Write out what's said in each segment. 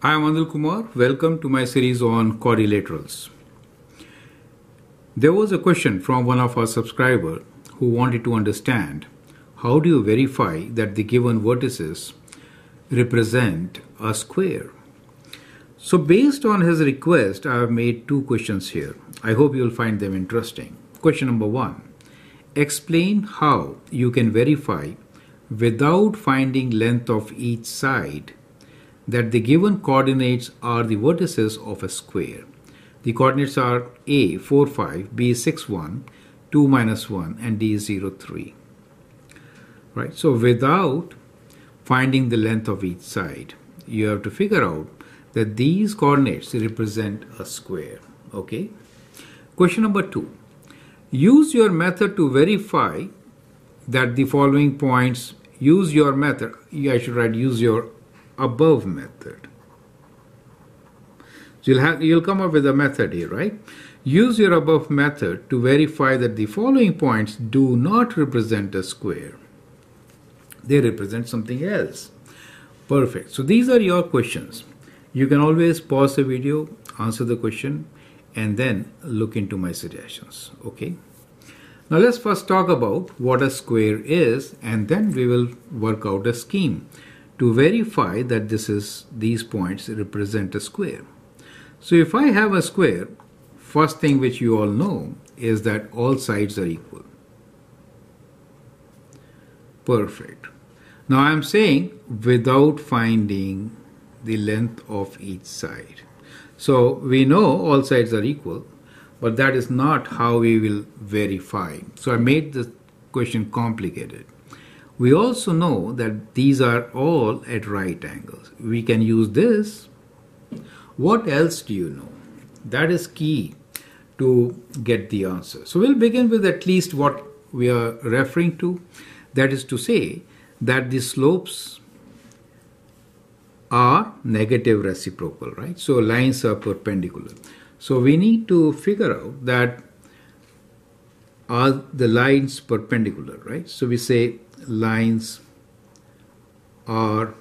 I am Anil Kumar. Welcome to my series on quadrilaterals. There was a question from one of our subscribers who wanted to understand how do you verify that the given vertices represent a square. So based on his request, I have made two questions here. I hope you will find them interesting. Question number one, explain how you can verify without finding length of each side that the given coordinates are the vertices of a square. The coordinates are A 4 5, B 6 1, 2 minus 1 and D 0 3. Right, so without finding the length of each side, you have to figure out that these coordinates represent a square. Okay. Question number two. Use your method to verify that the following points use your method. I should write use your above method. So you'll have you'll come up with a method here, right? Use your above method to verify that the following points do not represent a square. They represent something else. Perfect. So these are your questions. You can always pause the video, answer the question, and then look into my suggestions. Okay. Now let's first talk about what a square is and then we will work out a scheme to verify that this is these points represent a square. So if I have a square, first thing which you all know is that all sides are equal. Perfect. Now I am saying without finding the length of each side. So we know all sides are equal, but that is not how we will verify. So I made the question complicated. We also know that these are all at right angles. We can use this. What else do you know? That is key to get the answer. So we'll begin with at least what we are referring to. That is to say that the slopes are negative reciprocal, right? So lines are perpendicular. So we need to figure out that are the lines perpendicular, right? So we say lines are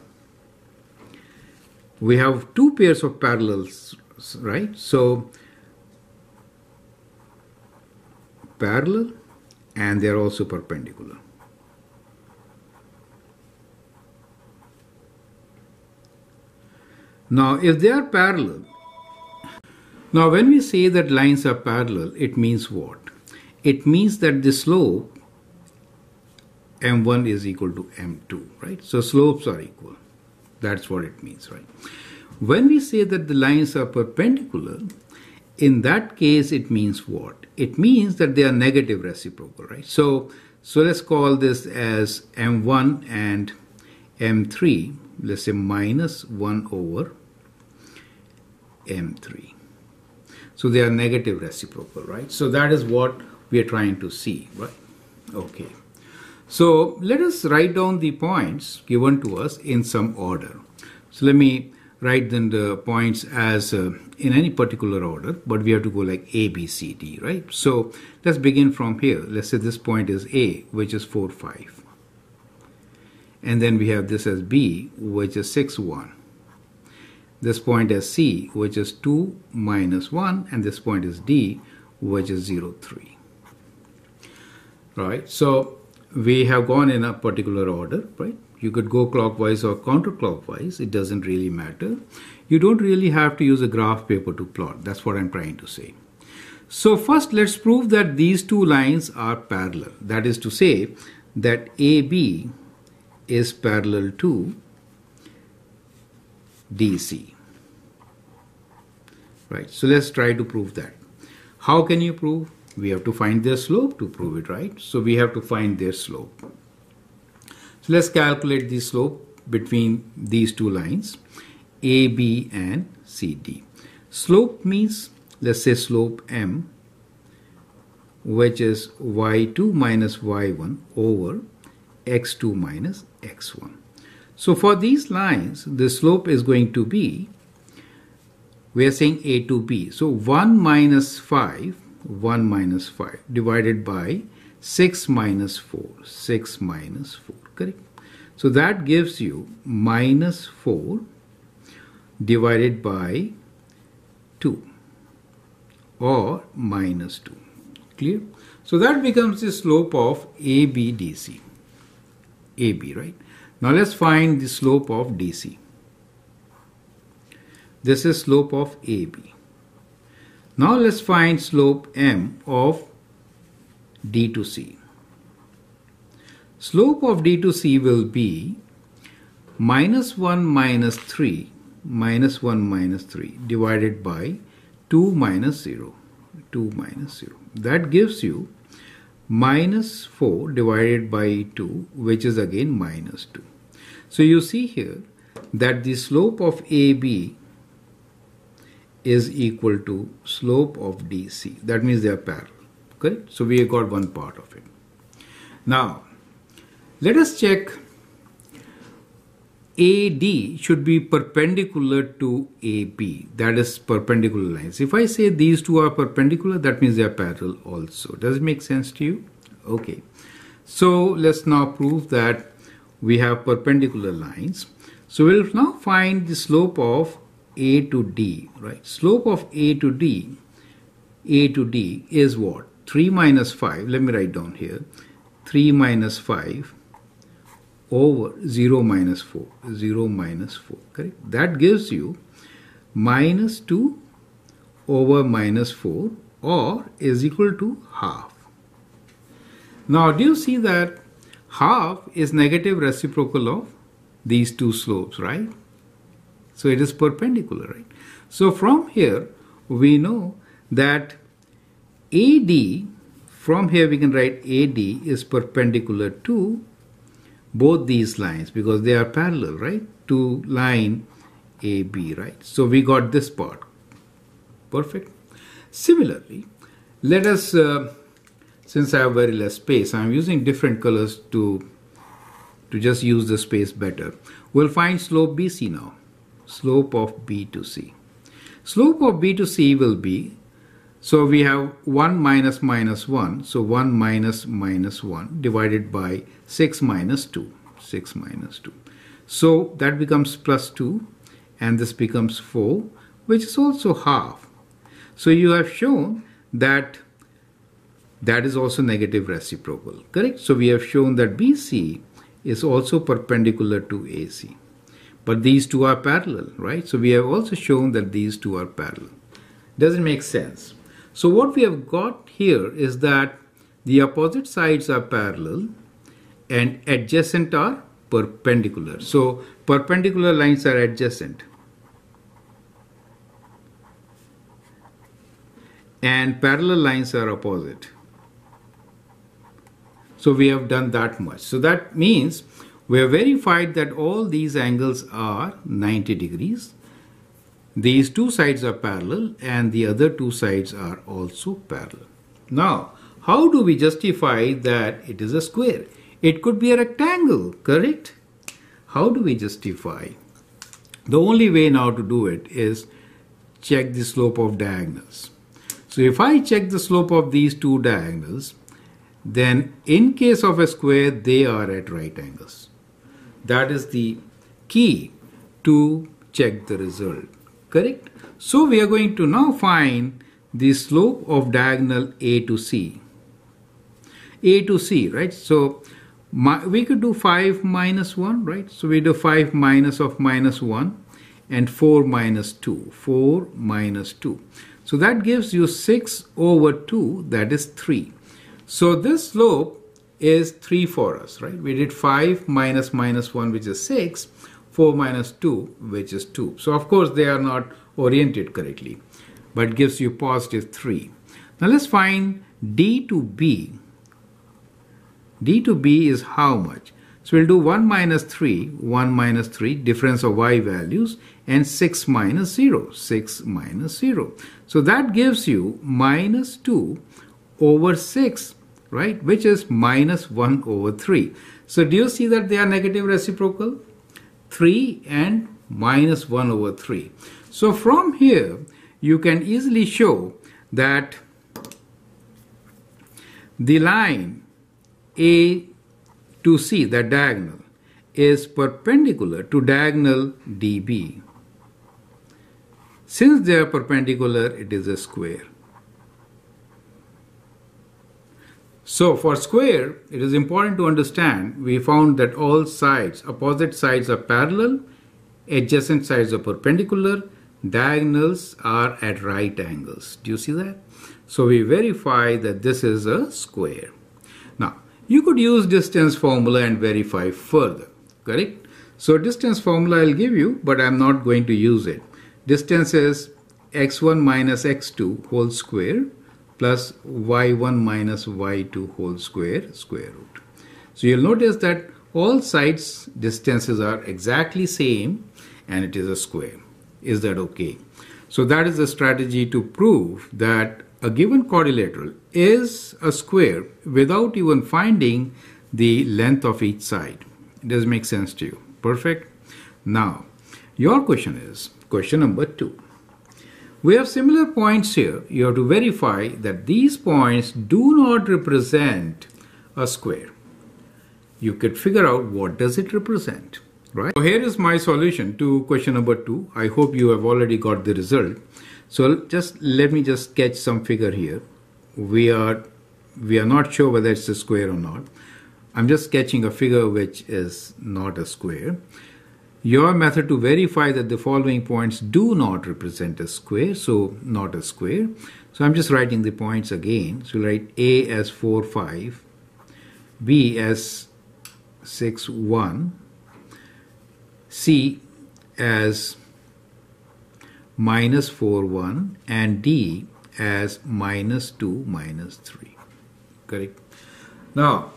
we have two pairs of parallels, right? So parallel and they are also perpendicular. Now, if they are parallel, now when we say that lines are parallel, it means what? It means that the slope m1 is equal to m2, right? So slopes are equal. That's what it means, right? When we say that the lines are perpendicular, in that case it means what? It means that they are negative reciprocal, right? So, so let's call this as m1 and m3, let's say minus 1 over m3. So they are negative reciprocal, right? So that is what we are trying to see, right? Okay. So let us write down the points given to us in some order. So let me write then the points as uh, in any particular order, but we have to go like A, B, C, D, right? So let's begin from here. Let's say this point is A, which is 4, 5. And then we have this as B, which is 6, 1. This point as C, which is 2 minus 1, and this point is D, which is 0, 3. Right, so we have gone in a particular order, right? You could go clockwise or counterclockwise, it doesn't really matter. You don't really have to use a graph paper to plot, that's what I'm trying to say. So first let's prove that these two lines are parallel. That is to say that AB is parallel to DC. Right, so let's try to prove that. How can you prove? We have to find their slope to prove it, right? So we have to find their slope. So let's calculate the slope between these two lines, AB and CD. Slope means, let's say slope M, which is y2 minus y1 over x2 minus x1. So for these lines, the slope is going to be, we are saying A to B. So 1 minus 5 1 minus 5 divided by 6 minus 4 6 minus 4 correct so that gives you minus 4 divided by 2 or minus 2. Clear? So that becomes the slope of ABDC. AB, right? Now let's find the slope of DC. This is slope of AB. Now let's find slope M of D to C. Slope of D to C will be minus 1 minus 3 minus 1 minus 3 divided by 2 minus 0. 2 minus 0. That gives you minus 4 divided by 2 which is again minus 2. So you see here that the slope of AB is equal to slope of DC. That means they are parallel. Correct? So we have got one part of it. Now, let us check AD should be perpendicular to AB. That is perpendicular lines. If I say these two are perpendicular, that means they are parallel also. Does it make sense to you? Okay. So let's now prove that we have perpendicular lines. So we'll now find the slope of A to D, right? Slope of A to D, A to D is what? 3 minus 5. Let me write down here. 3 minus 5 over 0 minus 4 0 minus 4 correct that gives you minus 2 over minus 4 or is equal to half now do you see that half is negative reciprocal of these two slopes right so it is perpendicular right so from here we know that AD from here we can write AD is perpendicular to both these lines because they are parallel, right, to line AB, right? So we got this part. Perfect. Similarly, let us, uh, since I have very less space, I'm using different colors to, to just use the space better. We'll find slope BC now, slope of B to C. Slope of B to C will be so we have 1 minus minus 1. So 1 minus minus 1 divided by 6 minus 2. 6 minus 2. So that becomes plus 2 and this becomes 4 which is also half. So you have shown that that is also negative reciprocal. Correct? So we have shown that BC is also perpendicular to AC. But these two are parallel, right? So we have also shown that these two are parallel. Doesn't make sense. So what we have got here is that the opposite sides are parallel and adjacent are perpendicular. So perpendicular lines are adjacent. And parallel lines are opposite. So we have done that much. So that means we have verified that all these angles are 90 degrees these two sides are parallel and the other two sides are also parallel. Now, how do we justify that it is a square? It could be a rectangle, correct? How do we justify? The only way now to do it is check the slope of diagonals. So if I check the slope of these two diagonals, then in case of a square, they are at right angles. That is the key to check the result correct? So we are going to now find the slope of diagonal A to C. A to C, right? So my, we could do 5 minus 1, right? So we do 5 minus of minus 1 and 4 minus 2. 4 minus 2. So that gives you 6 over 2, that is 3. So this slope is 3 for us, right? We did 5 minus minus 1, which is 6. 4 minus 2 which is 2. So of course they are not oriented correctly but gives you positive 3. Now let's find D to B. D to B is how much? So we'll do 1 minus 3, 1 minus 3, difference of y values, and 6 minus 0, 6 minus 0. So that gives you minus 2 over 6, right, which is minus 1 over 3. So do you see that they are negative reciprocal? 3 and minus 1 over 3. So from here you can easily show that the line A to C, that diagonal, is perpendicular to diagonal DB. Since they are perpendicular, it is a square. So for square, it is important to understand, we found that all sides, opposite sides are parallel, adjacent sides are perpendicular, diagonals are at right angles. Do you see that? So we verify that this is a square. Now, you could use distance formula and verify further, correct? So distance formula I'll give you, but I'm not going to use it. Distance is x1 minus x2 whole square plus y1 minus y2 whole square square root. So you'll notice that all sides distances are exactly same and it is a square. Is that okay? So that is the strategy to prove that a given quadrilateral is a square without even finding the length of each side. Does make sense to you? Perfect. Now, your question is question number two. We have similar points here. You have to verify that these points do not represent a square. You could figure out what does it represent, right? So here is my solution to question number two. I hope you have already got the result. So just let me just sketch some figure here. We are we are not sure whether it's a square or not. I'm just sketching a figure which is not a square. Your method to verify that the following points do not represent a square, so not a square. So I'm just writing the points again. So write A as 4, 5, B as 6, 1, C as minus 4, 1, and D as minus 2, minus 3. Correct? Now,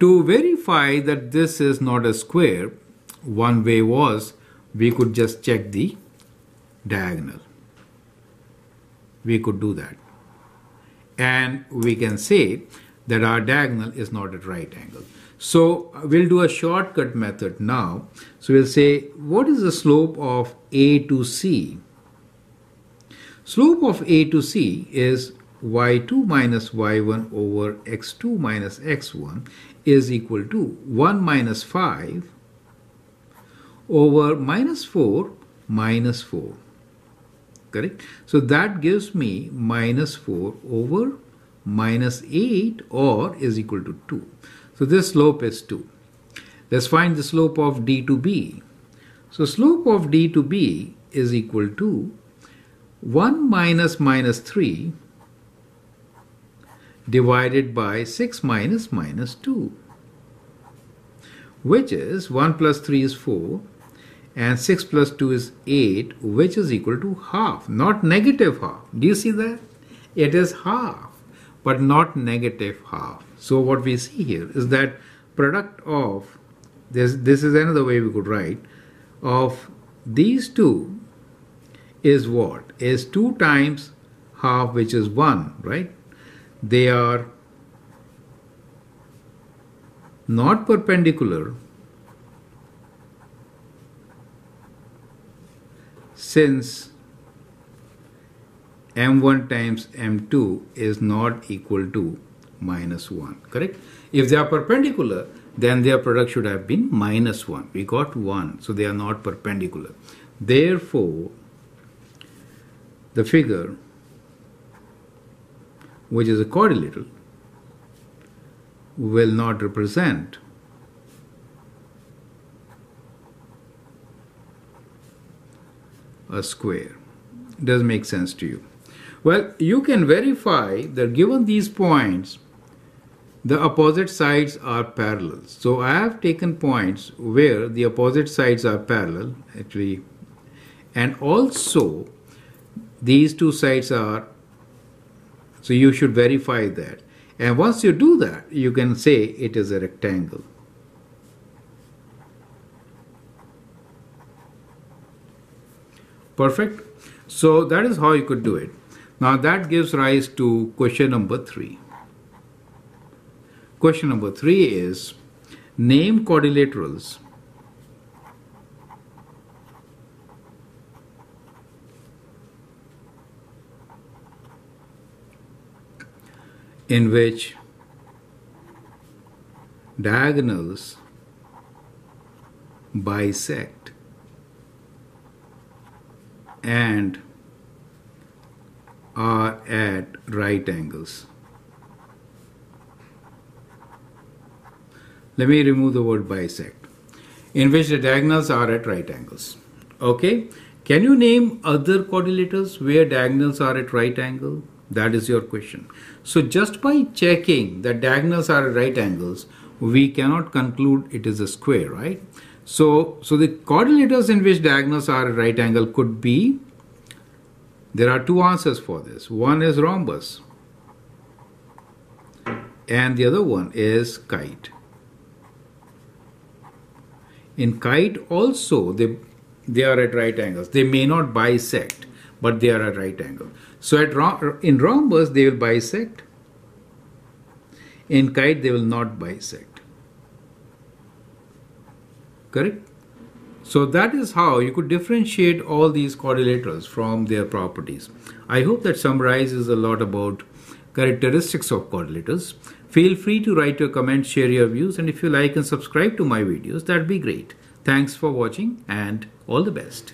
to verify that this is not a square, one way was we could just check the diagonal. We could do that. And we can say that our diagonal is not at right angle. So uh, we'll do a shortcut method now. So we'll say, what is the slope of A to C? Slope of A to C is y2 minus y1 over x2 minus x1 is equal to 1 minus 5 over minus 4 minus 4 correct? So that gives me minus 4 over minus 8 or is equal to 2 so this slope is 2 let's find the slope of d to b. So slope of d to b is equal to 1 minus minus 3 divided by 6 minus minus 2 which is 1 plus 3 is 4 and 6 plus 2 is 8 which is equal to half not negative half. Do you see that? It is half but not negative half. So what we see here is that product of this this is another way we could write of these two is what? Is 2 times half which is 1 right? They are not perpendicular since m1 times m2 is not equal to minus 1 correct? If they are perpendicular then their product should have been minus 1 we got 1 so they are not perpendicular. Therefore the figure which is a quadrilateral, will not represent a square. Does make sense to you? Well, you can verify that given these points, the opposite sides are parallel. So I have taken points where the opposite sides are parallel, actually, and also these two sides are so you should verify that. And once you do that, you can say it is a rectangle. Perfect. So that is how you could do it. Now that gives rise to question number three. Question number three is name quadrilaterals in which diagonals bisect and are at right angles. Let me remove the word bisect. In which the diagonals are at right angles. Okay. Can you name other quadrilaterals where diagonals are at right angle? That is your question. So just by checking that diagonals are at right angles, we cannot conclude it is a square, right? So, so the quadrilaterals in which diagonals are right angle could be, there are two answers for this. One is rhombus and the other one is kite. In kite also they, they are at right angles. They may not bisect, but they are at right angle. So at in rhombus they will bisect. In kite they will not bisect correct? So that is how you could differentiate all these quadrilaterals from their properties. I hope that summarizes a lot about characteristics of quadrilaterals. Feel free to write your comments, share your views, and if you like and subscribe to my videos, that'd be great. Thanks for watching and all the best.